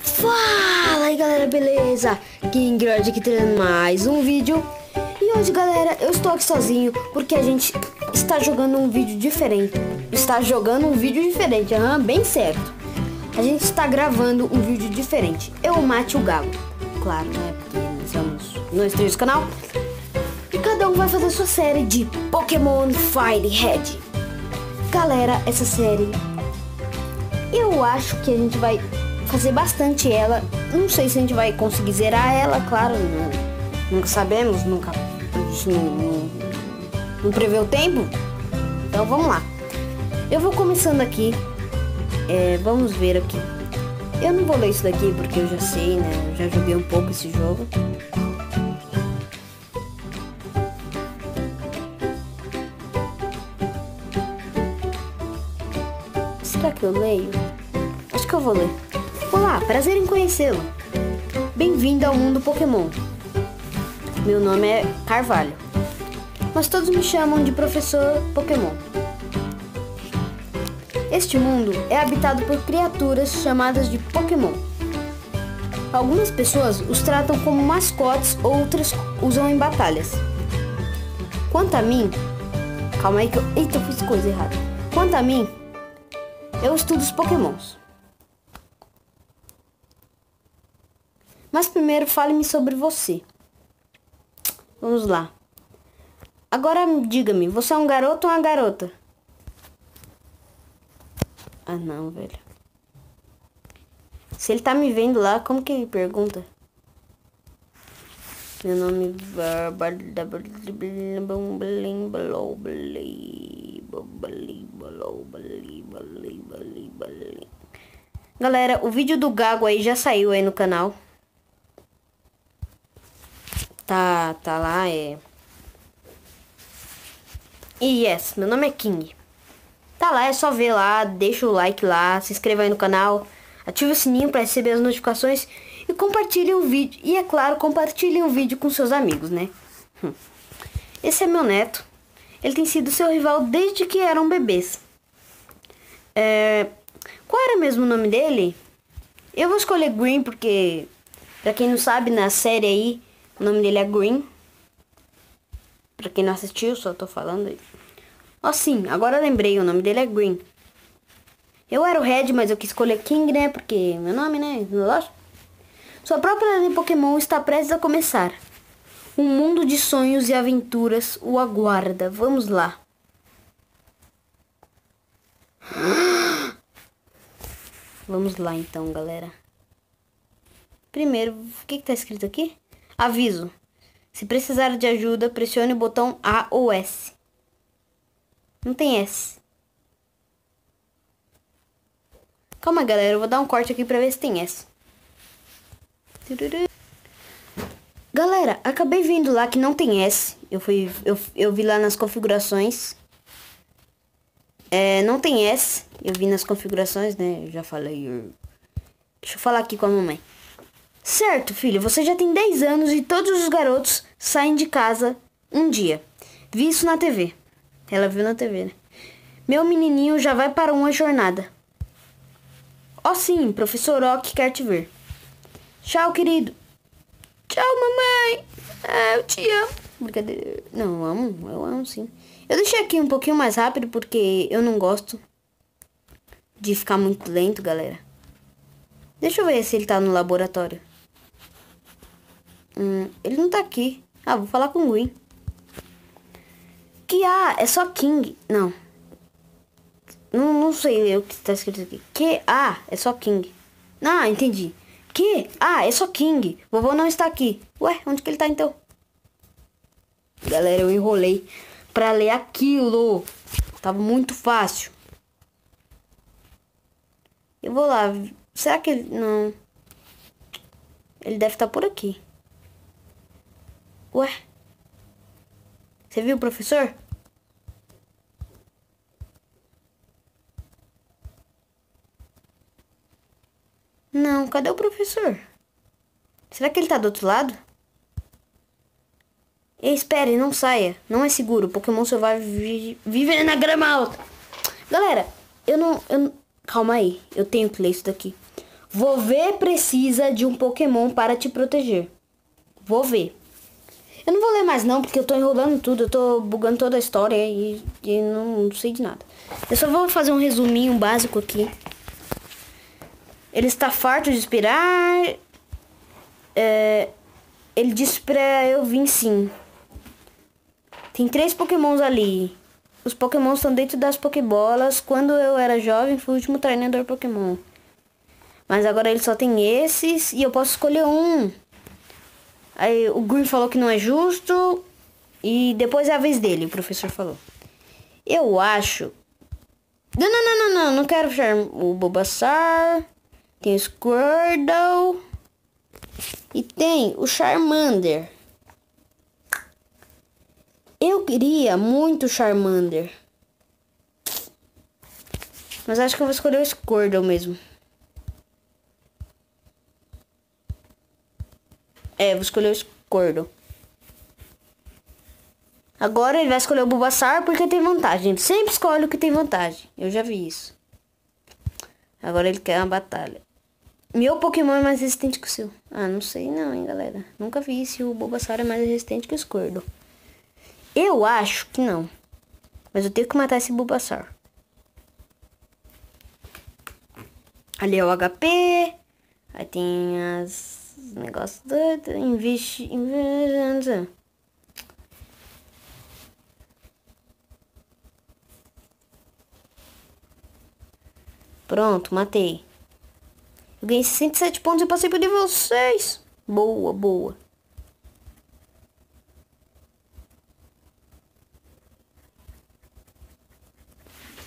Fala aí galera, beleza? King Grudge aqui trazendo mais um vídeo. E hoje galera, eu estou aqui sozinho porque a gente está jogando um vídeo diferente. Está jogando um vídeo diferente, aham, bem certo. A gente está gravando um vídeo diferente. Eu mate o galo, claro né, porque nós somos nós três do canal. E cada um vai fazer sua série de Pokémon Fire Red. Galera, essa série eu acho que a gente vai fazer bastante ela. Não sei se a gente vai conseguir zerar ela, claro. Não, nunca sabemos, nunca. A gente não, não, não prevê o tempo. Então vamos lá. Eu vou começando aqui. É, vamos ver aqui. Eu não vou ler isso daqui porque eu já sei, né? Eu já joguei um pouco esse jogo. Será que eu leio? Acho que eu vou ler. Olá, prazer em conhecê-lo. Bem-vindo ao mundo Pokémon. Meu nome é Carvalho, mas todos me chamam de Professor Pokémon. Este mundo é habitado por criaturas chamadas de Pokémon. Algumas pessoas os tratam como mascotes, outras usam em batalhas. Quanto a mim, calma aí que eu, eita, eu fiz coisa errada. Quanto a mim, eu estudo os Pokémons. Mas primeiro fale-me sobre você. Vamos lá. Agora diga-me, você é um garoto ou uma garota? Ah não, velho. Se ele tá me vendo lá, como que ele pergunta? Meu nome Galera, o vídeo do Gago aí já saiu aí no canal. Tá, tá lá, é. E yes, meu nome é King. Tá lá, é só ver lá, deixa o like lá, se inscreva aí no canal, ative o sininho para receber as notificações e compartilhe o vídeo. E é claro, compartilhe o vídeo com seus amigos, né? Hum. Esse é meu neto. Ele tem sido seu rival desde que eram bebês. É... Qual era mesmo o nome dele? Eu vou escolher Green porque, pra quem não sabe, na série aí, o nome dele é Green. Pra quem não assistiu, só tô falando aí. Ó, sim, agora lembrei, o nome dele é Green. Eu era o Red, mas eu quis escolher King, né? Porque meu nome, né? Lógico. Sua própria de Pokémon está prestes a começar. Um mundo de sonhos e aventuras o aguarda. Vamos lá. Vamos lá então, galera. Primeiro, o que, que tá escrito aqui? Aviso. Se precisar de ajuda, pressione o botão A ou S. Não tem S. Calma, galera. Eu vou dar um corte aqui pra ver se tem S. Galera, acabei vendo lá que não tem S. Eu, fui, eu, eu vi lá nas configurações. É, não tem S. Eu vi nas configurações, né? Eu já falei. Deixa eu falar aqui com a mamãe. Certo, filho, você já tem 10 anos e todos os garotos saem de casa um dia. Vi isso na TV. Ela viu na TV, né? Meu menininho já vai para uma jornada. Ó oh, sim, professor Ock quer te ver. Tchau, querido. Tchau, mamãe. Ah, eu te amo. Brincadeira. Não, eu amo. Eu amo, sim. Eu deixei aqui um pouquinho mais rápido porque eu não gosto de ficar muito lento, galera. Deixa eu ver se ele tá no laboratório. Hum, ele não tá aqui. Ah, vou falar com o Green. Que A é só King. Não. Não, não sei o que tá escrito aqui. Que A é só King. Ah, entendi. Que A é só King. Vovô não está aqui. Ué, onde que ele tá então? Galera, eu enrolei pra ler aquilo. Tava muito fácil. Eu vou lá. Será que ele... Não. Ele deve estar tá por aqui. Ué? Você viu professor? Não, cadê o professor? Será que ele tá do outro lado? Espere, não saia. Não é seguro. Pokémon só vai viver na grama alta. Galera, eu não, eu Calma aí. Eu tenho que ler isso daqui. Vou ver precisa de um Pokémon para te proteger. Vou ver. Eu não vou ler mais não, porque eu tô enrolando tudo, eu tô bugando toda a história e, e não, não sei de nada. Eu só vou fazer um resuminho básico aqui. Ele está farto de esperar. É, ele disse pra eu vir sim. Tem três pokémons ali. Os pokémons estão dentro das pokébolas. Quando eu era jovem, fui o último treinador pokémon. Mas agora ele só tem esses e eu posso escolher um. Aí o Green falou que não é justo. E depois é a vez dele, o professor falou. Eu acho. Não, não, não, não, não. Não quero fechar o Bulbasaur. Tem o Squirtle. E tem o Charmander. Eu queria muito Charmander. Mas acho que eu vou escolher o Squirtle mesmo. É, vou escolher o Squirtle. Agora ele vai escolher o Bulbasaur porque tem vantagem. Ele sempre escolhe o que tem vantagem. Eu já vi isso. Agora ele quer uma batalha. Meu Pokémon é mais resistente que o seu. Ah, não sei não, hein, galera. Nunca vi se o Bulbasaur é mais resistente que o Squirtle. Eu acho que não. Mas eu tenho que matar esse Bulbasaur. Ali é o HP. Aí tem as negócios do investe, investe. Pronto, matei. Eu ganhei 67 pontos e passei pro nível 6. Boa, boa.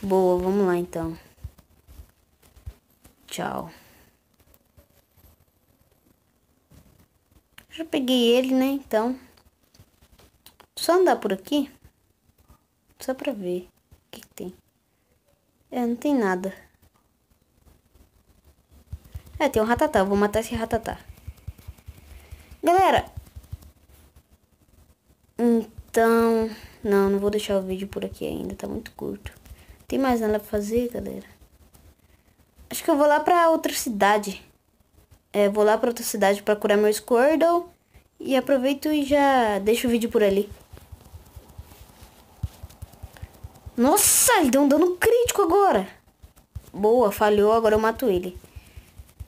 Boa, vamos lá então. Tchau. Já peguei ele, né? Então. Só andar por aqui. Só pra ver o que, que tem. É, não tem nada. É, tem um ratatá. vou matar esse ratatá. Galera. Então... Não, não vou deixar o vídeo por aqui ainda. Tá muito curto. Tem mais nada pra fazer, galera? Acho que eu vou lá pra outra cidade. É, vou lá pra outra cidade pra curar meu Squirtle. E aproveito e já deixo o vídeo por ali. Nossa, ele deu um dano crítico agora. Boa, falhou, agora eu mato ele.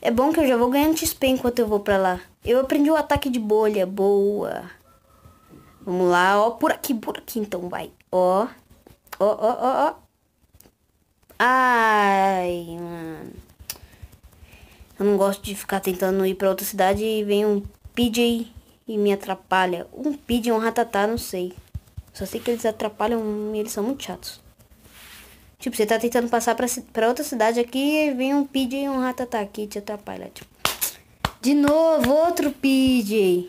É bom que eu já vou ganhando XP enquanto eu vou pra lá. Eu aprendi o ataque de bolha. Boa. Vamos lá, ó. Por aqui, por aqui então, vai. Ó. Ó, ó, ó, ó. Ai, mano. Eu não gosto de ficar tentando ir pra outra cidade e vem um PJ e me atrapalha. Um PJ um ratatá, não sei. Só sei que eles atrapalham e eles são muito chatos. Tipo, você tá tentando passar pra, pra outra cidade aqui e vem um PJ e um ratatá aqui te atrapalha. Tipo, de novo, outro PJ.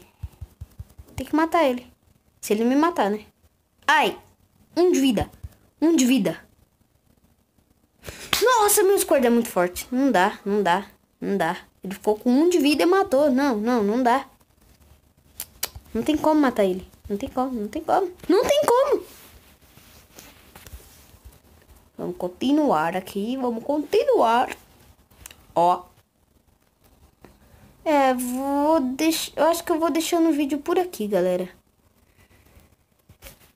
Tem que matar ele. Se ele me matar, né? Ai, um de vida. Um de vida. Nossa, meu squad é muito forte. Não dá, não dá, não dá. Ele ficou com um de vida e matou. Não, não, não dá. Não tem como matar ele. Não tem como, não tem como. Não tem como. Vamos continuar aqui, vamos continuar. Ó. É, vou deixar... Eu acho que eu vou deixando o vídeo por aqui, galera.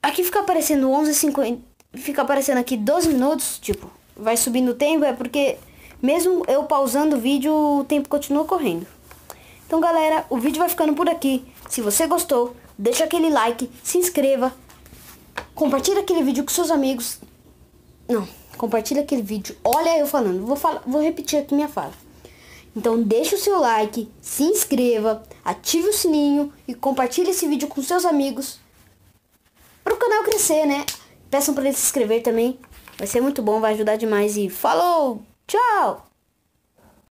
Aqui fica aparecendo 11h50... Fica aparecendo aqui 12 minutos, tipo, vai subindo o tempo, é porque mesmo eu pausando o vídeo, o tempo continua correndo. Então, galera, o vídeo vai ficando por aqui. Se você gostou, deixa aquele like, se inscreva, compartilha aquele vídeo com seus amigos. Não, compartilha aquele vídeo. Olha eu falando. Vou, falar, vou repetir aqui minha fala. Então deixa o seu like, se inscreva, ative o sininho e compartilhe esse vídeo com seus amigos. Para o canal crescer, né? Peçam para ele se inscrever também. Vai ser muito bom, vai ajudar demais. E falou! Tchau!